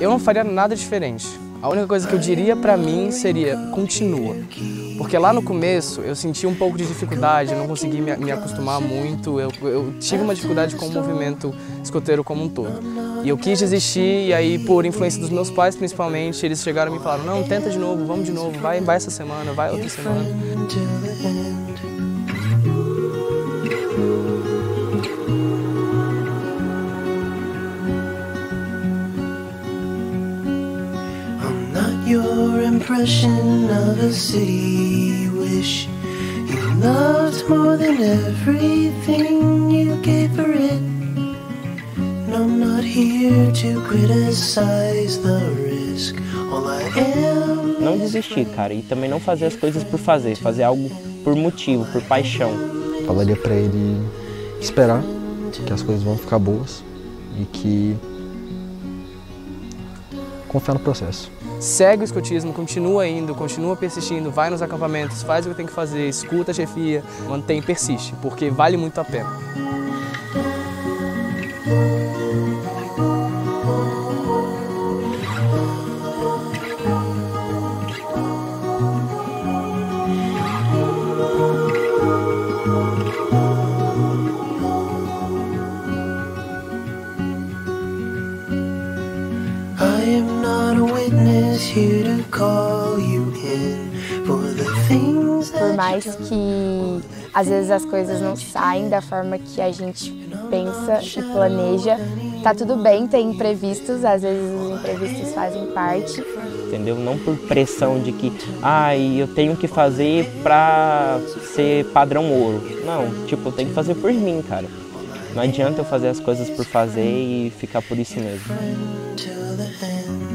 eu não faria nada diferente. A única coisa que eu diria para mim seria continua. Porque lá no começo eu senti um pouco de dificuldade, eu não consegui me, me acostumar muito, eu, eu, tive uma dificuldade com o movimento escoteiro como um todo. E eu quis desistir e aí por influência dos meus pais principalmente, eles chegaram e me falaram, não, tenta de novo, vamos de novo, vai, vai essa semana, vai outra semana. Your impression of a city you wish you loved more than everything you gave for it. And I'm not here to criticize the risk. All I am. Não desistir, cara, e também não fazer as coisas por fazer, fazer algo por motivo, por paixão. Falaria para ele esperar que as coisas vão ficar boas e que confiar no processo segue o escotismo, continua indo, continua persistindo, vai nos acampamentos, faz o que tem que fazer, escuta a chefia, mantém, persiste, porque vale muito a pena. Por mais que às vezes as coisas não saem da forma que a gente pensa e planeja, tá tudo bem ter imprevistos, às vezes os imprevistos fazem parte. Entendeu? Não por pressão de que, ai, ah, eu tenho que fazer pra ser padrão ouro. Não, tipo, eu tenho que fazer por mim, cara. Não adianta eu fazer as coisas por fazer e ficar por isso mesmo. other hand.